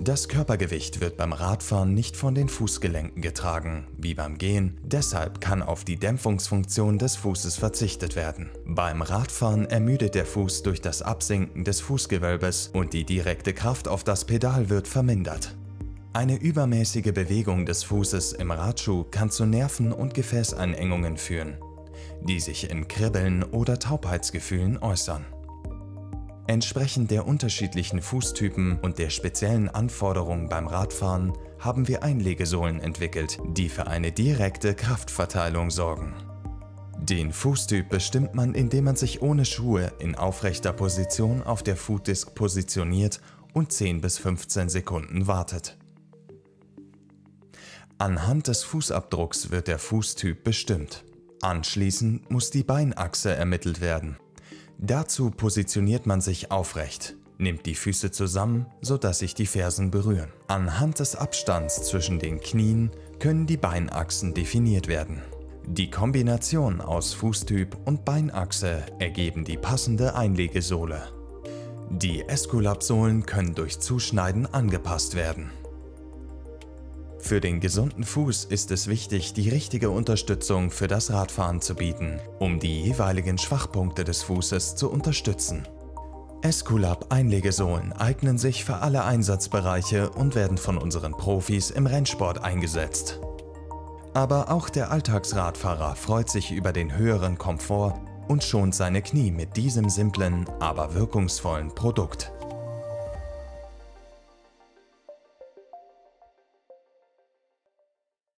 Das Körpergewicht wird beim Radfahren nicht von den Fußgelenken getragen, wie beim Gehen, deshalb kann auf die Dämpfungsfunktion des Fußes verzichtet werden. Beim Radfahren ermüdet der Fuß durch das Absinken des Fußgewölbes und die direkte Kraft auf das Pedal wird vermindert. Eine übermäßige Bewegung des Fußes im Radschuh kann zu Nerven- und Gefäßeinengungen führen, die sich in Kribbeln oder Taubheitsgefühlen äußern. Entsprechend der unterschiedlichen Fußtypen und der speziellen Anforderungen beim Radfahren haben wir Einlegesohlen entwickelt, die für eine direkte Kraftverteilung sorgen. Den Fußtyp bestimmt man, indem man sich ohne Schuhe in aufrechter Position auf der Footdisk positioniert und 10 bis 15 Sekunden wartet. Anhand des Fußabdrucks wird der Fußtyp bestimmt. Anschließend muss die Beinachse ermittelt werden. Dazu positioniert man sich aufrecht, nimmt die Füße zusammen, sodass sich die Fersen berühren. Anhand des Abstands zwischen den Knien können die Beinachsen definiert werden. Die Kombination aus Fußtyp und Beinachse ergeben die passende Einlegesohle. Die Esculap-Sohlen können durch Zuschneiden angepasst werden. Für den gesunden Fuß ist es wichtig, die richtige Unterstützung für das Radfahren zu bieten, um die jeweiligen Schwachpunkte des Fußes zu unterstützen. Esculap Einlegesohlen eignen sich für alle Einsatzbereiche und werden von unseren Profis im Rennsport eingesetzt. Aber auch der Alltagsradfahrer freut sich über den höheren Komfort und schont seine Knie mit diesem simplen, aber wirkungsvollen Produkt.